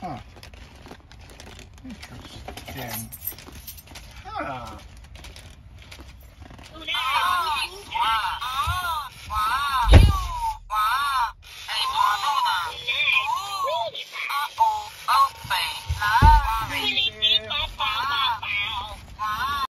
Huh. Interesting. Huh.